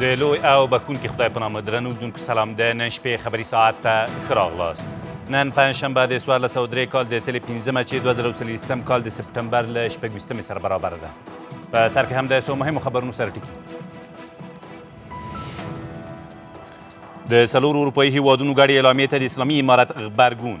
د لوی او بخونکي خدای په نامه درنو لیدونکو سلام د نن شپې خبري ساعت ته ښه راغلاست نن پنجشنبه د څوارلس سوه درې کال د تلې پنځمه چې دوه زره او څلوېښتم کال د سپټمبر له شپږویشتمې سره برابره ده په سر کې هم د څو مهمو خبرونو سره ټکي د څلورو اروپایي هیوادونو ګډې اعلامیې ته د اسلامي امارت غبرګون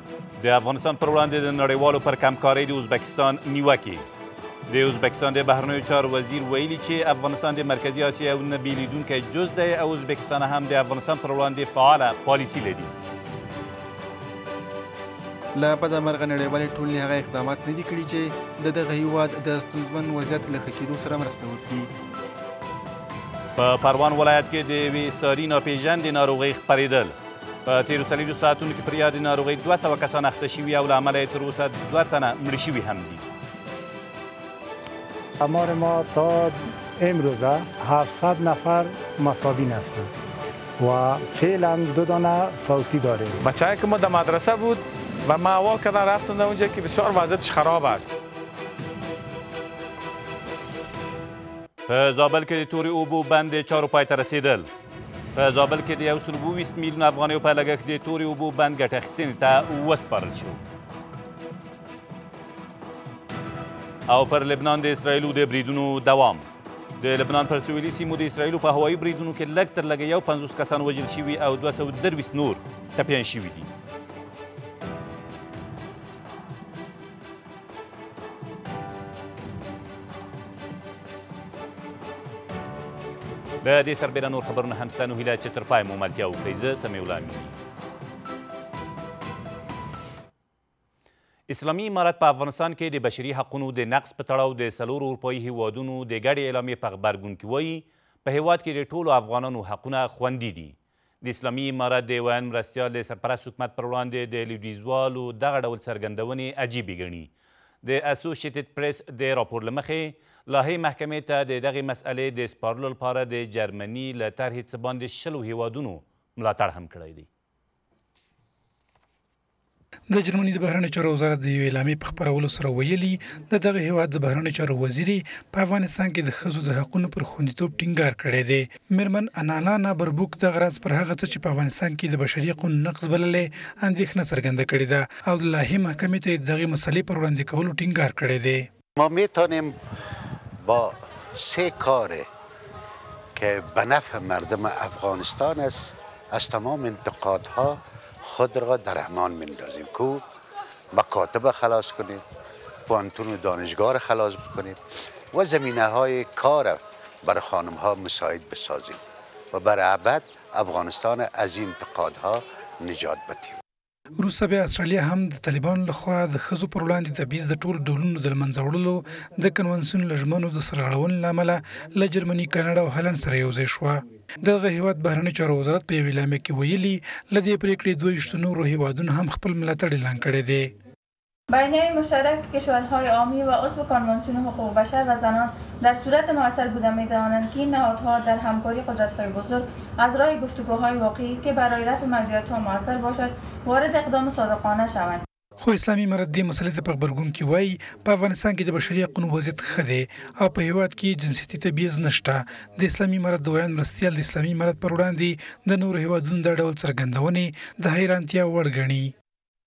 د افغانستان پر وړاندې د نړیوالو پر کمکارۍ د ازبکستان نیوکې د ازبکستان د بهرنیو چارو وزیر ویلي چې افغانستان د مرکزي اسیا یو نه بیلیدونکی جز دی او ازبکستان هم د افغانستان پر وړاندې فعاله پالیسي لري له بده مرغه نړیوالې ټولنې هغه اقدامات نه دي کړي چې د دغه هیواد د ستونزمن وضعیت له ښه کېدو سره مرسته وکړي په پروان ولایت کې د یوې ساري ناپېژندې ناروغۍ خپرېدل په تیرو څلوېښتو ساعتونو کې پر یادې ناروغۍ دوه سوه کسان اخته شوي او له امله یې تر اوسه دوه تنه مړه شوي هم دي آمار ما تا امروزه 700 نفر مسابین هستند و فعلا دو دانه فوتی داریم بچه که ما در مدرسه بود و ما اول کردن رفتم در اونجا که بسیار وضعیتش خراب است په زابل کې د تورې اوبو بند چارو پای ته رسیدل په زابل کې د یو سل اووه ویشت میلیون افغانیو په لګښت د تورې اوبو بند ګټه اخیستنې ته وسپارل شو او پر لبنان د اسرایلو د بریدونو دوام د لبنان پر سویلي سیمو د اسرایلو په هوایي بریدونو کې لږ تر لږه یو پنځوس کسان وژل شوي او دوه سوه درویشت نور ټپیان شوي دي له دې سربېره نور خبرونه هم ستانو هیله چې تر پای مو ملتیا وکړئ زه سمیع الله امینی اسلامي امارت په افغانستان کې د بشري حقونو د نقص په تړاو د څلورو اروپایي هیوادونو د ګډې اعلامیې په غبرګون کې وایي په هیواد کې د ټولو افغانانو حقونه خوندي دي د اسلامي امارت د ویاند مرستیال د سرپرست حکومت پر وړاندې د لویدیځوالو دغه ډول څرګندونې عجیبې ګڼي. د اسوشیتد پریس د راپور له مخې، لاهې محکمې ته د دغې مسئلې د سپارلو لپاره د جرمني له طرحې څه باندې شلو هېوادونو ملاتړ هم کړی دی. د جرمني د بهرنیو چارو وزارت د یو اعلامیې په خپرولو سره ویلي، د دغه هېواد د بهرنیو چارو وزیرې په افغانستان کې د ښځو د حقونو پر خوندیتوب ټینګار کړی دی. مېرمن انالانا بربوک دغه راز پر هغه څه چې په افغانستان کې د بشري حقونو نقض بللی، اندېښنه څرګنده کړې ده او د لاهې محکمې ته یې د دغې مسئلې پر وړاندې کولو ټینګار کړی دی. ما میتونیم با سه کار که به نفع مردم افغانستان است از تمام انتقادها خود را در امان میندازیم که مکاتب خلاص کنیم پانتون و دانشگاه خلاص بکنیم و زمینه های کار بر خانم ها مساعد بسازیم و بر عبد افغانستان از این انتقادها نجات بدیم وروسته بیا اسټرالیا هم د طالبانو له خوا د ښځو پر وړاندې تبعیض د ټولو ډولونو د لمنځه وړلو د کنوانسیون له ژمنو د سرغړونې له امله له جرمني، کاناډا او هالنډ سره یو ځای شوه. د دغه هېواد بهرنیو چارو وزارت په یوې اعلامیه کې ویلي، له دې پرېکړې دوه ویشت نورو هېوادونو هم خپل ملاتړ اعلان کړی دی. بیانیه مشترک که کشورهای حامی و عضو کنوانسیون حقوق بشر و زنان در صورت موثر بوده میتوانند که این نهادها در همکاری قدرتهای بزرگ از راه گفتگوهای واقعی که برای رفع محدودیتها موثر باشد وارد اقدام صادقانه شوند. خو اسلامي امارت دې مسئلې ته په غبرګون کې وايي، په افغانستان کې د بشري حقونو وضعیت ښه دی او په هېواد کې جنسیتي تبعیض نشته. د اسلامي امارت د ویاند مرستیال د اسلامي امارت پر وړاندې د نورو هېوادونو دا ډول څرګندونې د حیرانتیا وړ ګڼي.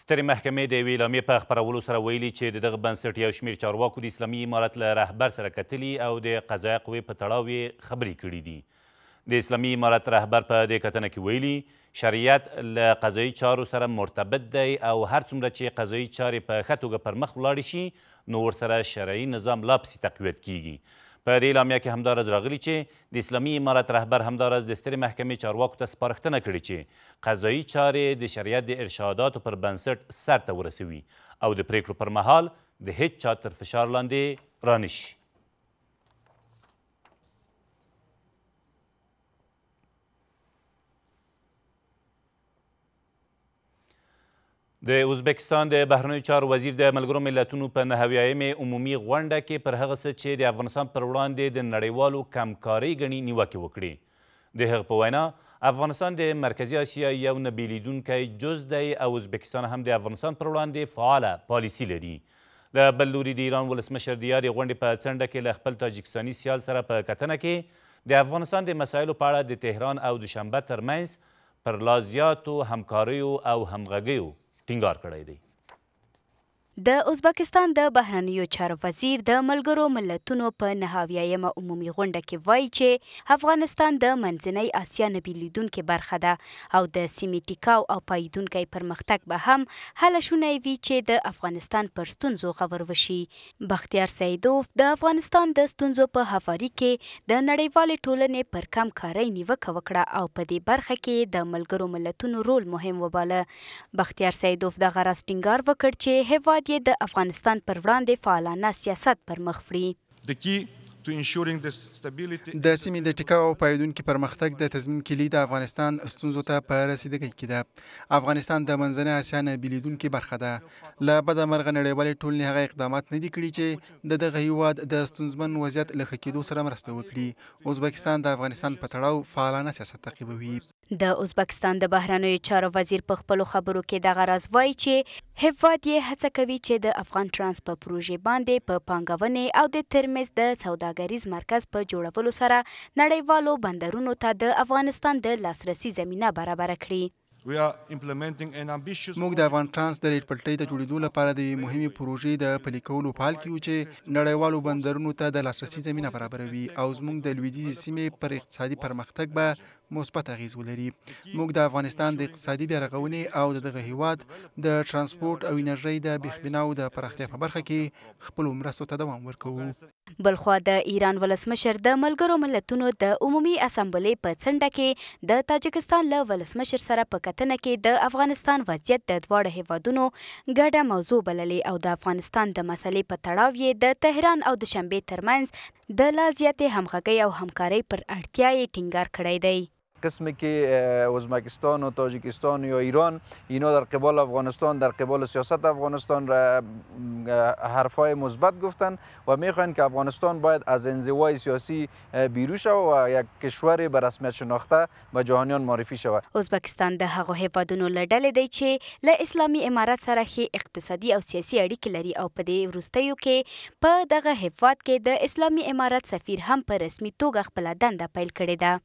سترې محکمې د یوې اعلامیې په خپرولو سره ویلي چې د دغه بنسټ یو شمېر چارواکو د اسلامي امارت له رهبر سره کتلي او د قضایه قوې په تړاو یې خبرې کړې دي. د اسلامي امارت رهبر په دې کتنه کې ویلي، شریعت له قضایي چارو سره مرتبط دی او هر څومره چې قضایي چارې په ښه توګه پر مخ ولاړې شي، نو ورسره شرعي نظام لا پسې تقویت کېږي. په دې اعلامیه کې همداراز راغلي چې د اسلامي امارت رهبر همداراز د سترې محکمې چارواکو ته سپارښتنه کړې چې قضايي چارې د شریعت د ارشاداتو پر بنسټ سر ته ورسوي او د پرېکړو پر مهال د هېڅ چا تر فشار لاندې رانه شي. د ازبکستان د بهرنیو چارو وزیر د ملګرو ملتونو په نهویایمې عمومي غونډه کې پر هغه څه چې د افغانستان پر وړاندې د نړیوالو کمکارۍ ګڼي نیوکې وکړي د هغه په وینا افغانستان د مرکزی اسیا یو نه بیلیدونکی جز دی او ازبکستان هم د افغانستان پر وړاندې فعاله پالیسی لري له بل لوري د ایران ولسمشر د یادې غونډې په څنډه کې له خپل تاجکستاني سیال سره په کتنه کې د افغانستان د مسایلو په اړه د تهران او دوشنبه ترمنځ پر لا زیاتو همکاریو او همغږیو ټینګار کړی دی. د ازبکستان د بهرنیو چارو وزیر د ملګرو ملتونو په نهه اویا یمه عمومي غونډه کې وايي چې افغانستان د منځنۍ اسیا نه بېلېدونکې برخه ده او د سیمې ټیکاو او پایېدونکی پرمختګ به هم هله شونی وي چې د افغانستان پر ستونزو غور وشي بختیار سعیدوف د افغانستان د ستونزو په هفاري کې د نړیوالې ټولنې پر کم کارۍ نیوکه وکړه او په دې برخه کې یې د ملګرو ملتونو رول مهم وباله. بختیار سعیدوف دغه راز ټینګار وکړ چې هېواد یې د افغانستان پر وړاندې فعالانه سیاست پر مخ وړي. د سیمې د ټیکاو او پایېدونکي پرمختګ د تضمین کیلي د افغانستان ستونزو ته په رسیدګۍ کې ده. افغانستان د منځنۍ اسیا نه بېلېدونکې برخه ده. له بده مرغه نړیوالې ټولنې هغه اقدامات نه دي کړي چې د دغه هیواد د ستونزمن وضعیت له ښه کېدو سره مرسته وکړي. ازبکستان د افغانستان په تړاو فعالانه سیاست تعقیبوي. د ازبکستان د بهرنیو چارو وزیر په خپلو خبرو کې دغه راز وايي چې هیواد یې هڅه کوي چې د افغان ټرانس په پروژې باندې په پانګونې او د ترمذ د سوداګریز مرکز په جوړولو سره نړیوالو بندرونو ته د افغانستان د لاسرسي زمینه برابره کړي. موږ د افغان ټرانس د ریل پټلۍ د جوړېدو لپاره د یوې مهمې پروژې د پلي کولو په حال کې یو چې نړیوالو بندرونو ته د لاسرسي زمینه برابروي او زموږ د لویدیځې سیمې پر اقتصادي پرمختګ به مثبت اغیز ولري موږ د افغانستان د اقتصادي بیارغونې او د دغه هیواد د ترانسپورت او انرژۍ د بېخبناو د پراختیا په برخه کې خپلو مرستو ته دوام ورکوو بلخوا د ایران ولسمشر د ملګرو ملتونو د عمومي اسمبلۍ په څنډه کې د تاجکستان له ولسمشر سره په کتنه کې د افغانستان وضعیت د دواړو هېوادونو ګډه موضوع بللې او د افغانستان د مسئلې په تړاو یې د تهران او دوشنبې ترمنځ د لا زیاتې همغږۍ او همکارۍ پر اړتیا یې ټینګار کړی دی. قسمی که ازمکستان و تاجیکستان یا ایران اینا در قبال افغانستان در قبال سیاست افغانستان را حرفای مثبت گفتن و میخواین که افغانستان باید از انزوای سیاسی بیرو شود و یک کشور به رسمیت شناخته به جهانیان معرفی شود ازبکستان د هغو هیوادونو له ډلې دی چې له اسلامي امارت سره ښې اقتصادي او سیاسي اړیکې لري او په دې وروستیو کې په دغه هیواد کې د اسلامي امارت سفیر هم په رسمي توګه خپله دنده پیل کړې ده.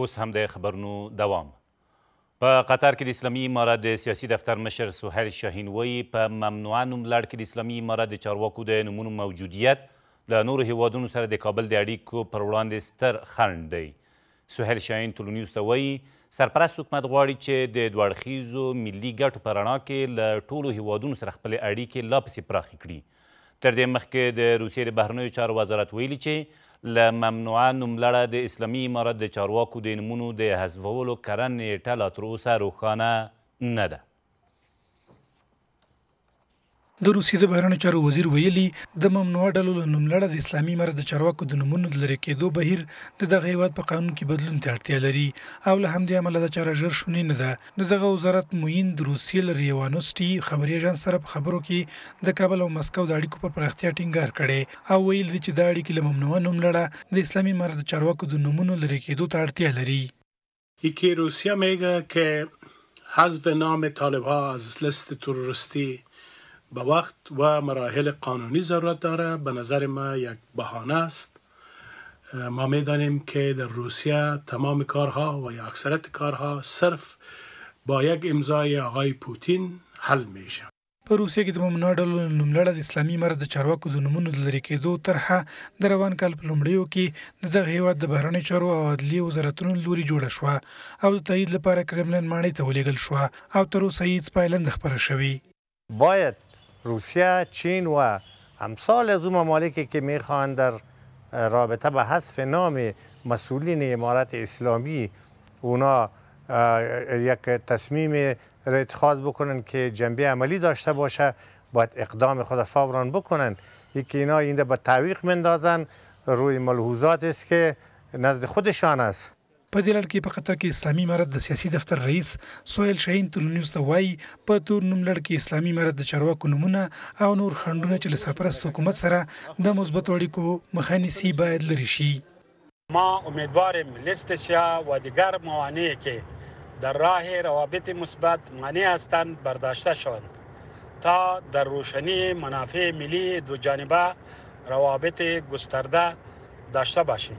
اوس هم د خبرونو دوام په قطر کې د اسلامي امارت د سیاسي دفتر مشر سهیل شاهین وایي په ممنوعه نوملړ کې د اسلامي امارت د چارواکو د نومونو موجودیت له نورو هیوادونو سره د کابل د اړیکو پر وړاندې ستر خنډ دی سهیل شاهین تولونیوز ته وایي سرپرست حکومت غواړي چې د دوړخیزو ملي ګټو په رڼا کې له ټولو هیوادونو سره خپلې اړیکې لا پسې پراخې کړي تر دې مخکې د روسیې د بهرنیو چارو وزارت ویلي چې له ممنوعه نوملړه د اسلامي امارت د چارواکو د نومونو د حذفولو کره نېټه لا تر اوسه روښانه نه ده. د روسیې د بهرنیو چارو وزیر ویلي، د ممنوعه ډلو له نوملړه د اسلامي امارت د چارواکو د نومونو د لرې کېدو بهیر د دغه هېواد په قانون کې بدلون ته اړتیا لري او له همدې امله دا چاره ژر شونې نه ده. د دغه وزارت معین د روسیې له ریوا نوسټي خبري اژانس سره په خبرو کې د کابل او مسکو د اړیکو پر پراختیا ټینګار کړی او ویلي دي چې دا اړیکې له ممنوعه نوملړه د اسلامي امارت د چارواکو د نومونو لرې کېدو ته اړتیا لري. یکی روسیه میگه که حذف نام طالبها از لست تروریستی به وقت و مراحل قانونی ضرورت داره به نظر من یک بهانه است ما می دانیم که در روسیه تمام کارها و یا اکثرت کارها صرف با یک امضای آقای پوتین حل می شود. په روسیه کې د ممنوعه ډلو له نوملړه د اسلامي امارت د چارواکو د نومونو د لرې کېدو طرحه د روان کال په لومړیو کې د دغه هېواد د بهرنیو چارو او عدلیې وزارتونو له لوري جوړه شوه او د تایید لپاره کرملین ماڼۍ ته ولېږل شوه او تر اوسه یې هېڅ پایله نه ده خپره شوې. باید روسیه، چین و امثال از او ممالکی که میخواهند در رابطه به حذف نام مسئولین امارت اسلامی اونا یک تصمیم را اتخاذ بکنند که جنبه عملی داشته باشه باید اقدام خود فورا بکنند ای که اینا این را به تعویق میندازند روی ملحوظات است که نزد خودشان است. په دې لړ کې په قطر کې اسلامي امارت د سیاسي دفتر رئیس سهیل شاهین تورنیوز ته وايي، په تور نوم لړ کې اسلامي امارت د چارواکو نومونه او نور خنډونه چې له سرپرست حکومت سره د مثبتو اړیکو مخه نیسي باید لرې شي. ما امیدواریم لیست سیاه و دیگر موانع که در راه روابط مثبت مانع هستند برداشته شوند تا در روشنی منافع ملی دوجانبه روابط گسترده داشته باشیم.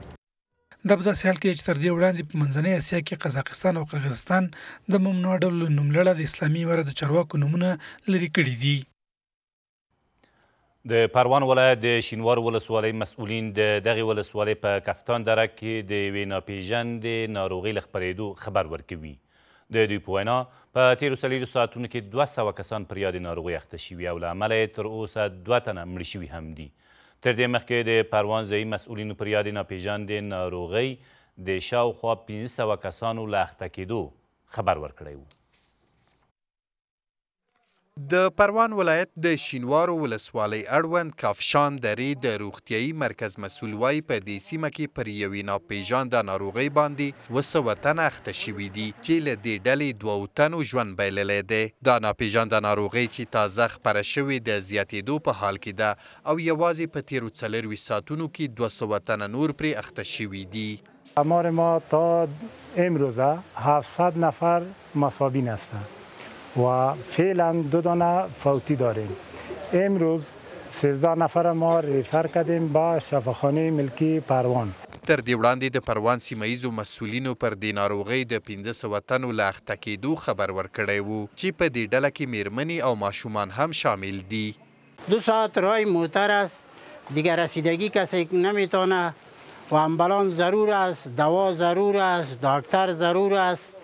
دا په داسې حال کې ده چې تر دې وړاندې په منځنۍ اسیا کې قزاقستان او قرغیزستان د ممنوعه ډلو له نوملړه د اسلامي امارت د چارواکو نومونه لرې کړي دي. د پروان ولایت د شینوار ولسوالۍ مسؤلین د دغې ولسوالۍ په کفتان دره کې د یوې ناپېژندې ناروغۍ له خپرېدو خبر ورکوي. د دوی په وینا، په تېرو څلوېښتو ساعتونو کې دوه سوه کسان پر یادې ناروغۍ اخته شوي او له امله یې تر اوسه دوه تنه مړه شوي هم دي. تر دې مخکې د پروان ځايي مسؤلینو پر یادې ناپېژاندې ناروغۍ د شاوخوا پنځه سوه کسانو له اخته کېدو خبر ورکړی و. د پروان ولایت د شینوارو ولسوالۍ اړوند کافشان درې د روغتیايي مرکز مسول وایي په دې سیمه کې پر یوې ناپېژانده ناروغۍ باندې اوه سوه تنه اخته شوي دي چې له دې ډلې دوو تنو ژوند بایللی دی. دا ناپېژانده ناروغۍ چې تازه خپره شوې د زیاتېدو په حال کې ده او یوازې په تېرو څلرویشت ساعتونو کې دوه سوه تنه نور پرې اخته شوي دي. آمار ما تا امروزه هفتصد نفر مصابین هستند و فعلا دو دانه فوتی داریم. امروز سیزده نفر ما ریفر کردیم به شفاخانه ملکی پروان. تر دې وړاندې د پروان سیمه ییزو مسولینو پر دې ناروغۍ د پنځه سوه تنو له اخته کېدو خبر ورکړی و، چې په دې ډله کې مېرمنې او ماشومان هم شامل دي. دو ساعت رای موتر است دیگه رسیدگی کسی نمی تانه و امبلانس ضرور است دوا ضرور است داکتر ضرور است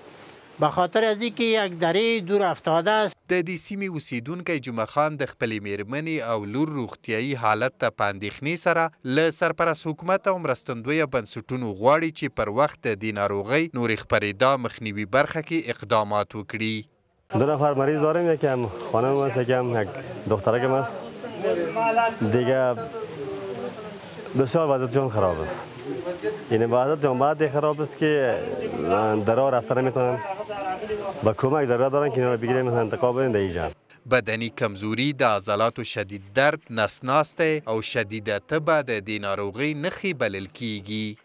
به خاطر از اینکه یک دره دور افتاده است. د دې سیمې اوسېدونکی جمعه خان د خپلې مېرمنې او لور روغتیايي حالت ته په اندېښنې سره له سرپرست حکومت او مرستندویه بنسټونو غواړي چې پر وخت د دې ناروغۍ نورې خپرېدا مخنیوي برخه کې اقدامات وکړي. دو نفر مریض داریم یکی هم خانم است یکی هم یک دخترکم است دیگه بسیار وضعیت جان خراب است یعنی وضعیت جان بعد خراب است که در راه رفتن نمیتونن به کمک ضرورت دارن که اینا رو بگیریم انتقال بدیم در اینجا بدني کمزوري، د عضلاتو شدید درد، نس ناستی او شدیده تبه د دې ناروغۍ نښې بلل کېږي.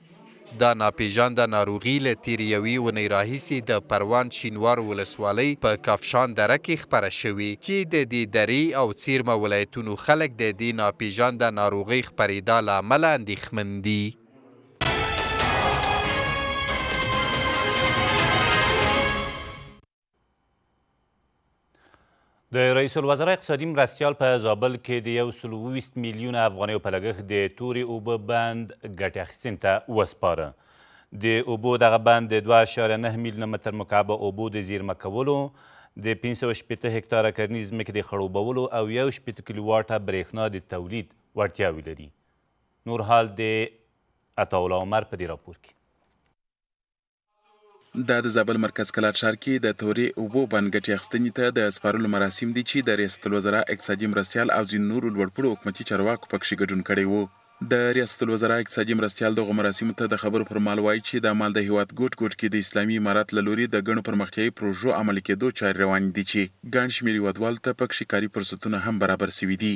دا ناپېژانده ناروغي له تېرې یوې اونۍ راهیسې د پروان شینوارو ولسوالۍ په کفشان دره کې خپره شوې چې د دې درې او څېرمه ولایتونو خلک د دې ناپېژانده ناروغۍ خپرېدا له امله اندېښمن دي. د رئیس الوزرا اقتصادي مرستیال په زابل کې د یو سل اوویست میلیونه افغانیو په لګښت د تورې اوبه بند ګټې اخیستنې ته وسپاره. د اوبو دغه بند د دوه اعشاریه نهه میلیونه متر مکعب اوبو د زیرمه کولو، د پنځه سوه شپېته هکتاره کرنیز ځمکې د خړوبولو او یو شپېته کیلوواټه برېښنا د تولید وړتیاوې لري. نور حال د عطاالله عمر په دې راپور کې. دا د زابل مرکز کلات ښار کې د تورې اوبو بند ګټې اخیستنې ته د سپارلو مراسم دي چې د ریاست الوزرا اقتصادي مرستیال او ځینو نورو لوړپوړو حکومتي چارواکو پکښې ګډون کړی و. د ریاست الوزرا اقتصادي مرستیال دغو مراسمو ته د خبرو پر مهال وايي چې دا مهال د هېواد ګوټ ګوټ کې د اسلامي امارت له لوري د ګڼو پرمختیايي پروژو عملي کېدو چارې روانې دي چې ګڼ شمېر هېوادوالو ته پکښې کاري فرصتونه هم برابر شوي دي.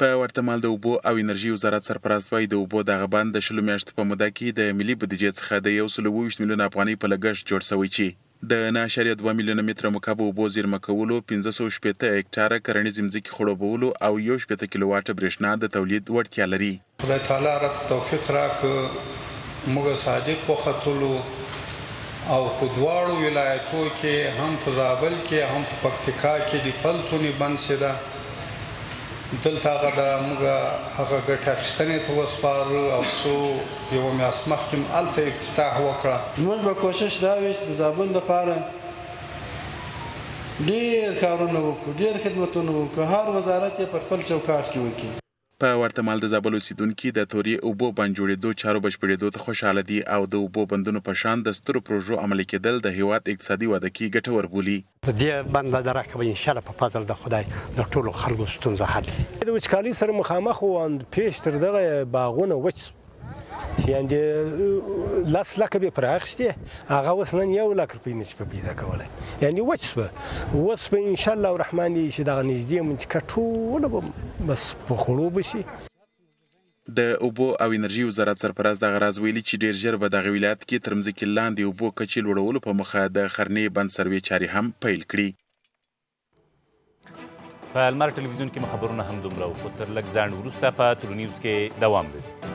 په ورته مهال د اوبو او انرژي وزارت سرپرست وايي، د اوبو دغه بند د شلو میاشتو په موده کې د ملي بودیجې څخه د یو سلو اووه ویشت میلیونه افغانۍ په لګښت جوړ شوی چې د نهه اعشاریه دوه میلیونه متره مکعب اوبو زیرمه کولو، پنځه سوه شپېته هکټاره کرنیزې مځکې خړوبولو او یو شپېته کیلوواټه برېښنا د تولید وړتیا لري. خدای تعالی راته توفیق راکړ، موږ صادق وختلو او په دواړو ولایتو کې هم په زابل کې هم په پکتیکا کې دي پل تونې بند سې ده دلته هغه ده موږ هغه ګټې اخیستنې ته وسپارلو او څو یوه میاشت مخکې هم هلته افتتاح وکړه. زموږ به کوشش دا وي چې د زابل لپاره ډېر کارونه وکړو، ډېر خدمتونه وکړو، هر وزارت یې په خپل چوکاټ کې وکړي. په ورته مهال د زابل اوسېدونکي د تورې اوبو بند جوړېدو چارو بشپړېدو ته خوشحاله دي او د اوبو بندونو په شان د سترو پروژو عملي کېدل د هېواد اقتصادي وده کې ګټور بولي. د دې بند له درکه به انشاالله په فضل د خدای د ټولو خلکو ستونزه حل شي. د وچکالۍ سره مخامخ وو اند پېش تر دغه باغونه وچ شو. یعنې لس لکه به پر اخیستې هغه اوس نن یو لک روپۍ نشي په پیدا کولی یعنې وچ شوه اوس به انشاءالله الرحمن یې چې دغه نږدې منطقه ټوله به بس په خوړو به شي د اوبو او انرژي وزارت سرپرست دغه راز ویلي چې ډېر ژر به دغه ولایت کې تر مځکې لاندې اوبو کچې لوړولو په موخه د خرنې بند سروې چارې هم پیل کړي. په لمر ټلویزیون کې مو خبرونه هم دومره خو تر لږ ځنډ وروسته په ترو نیوز کې دوام لري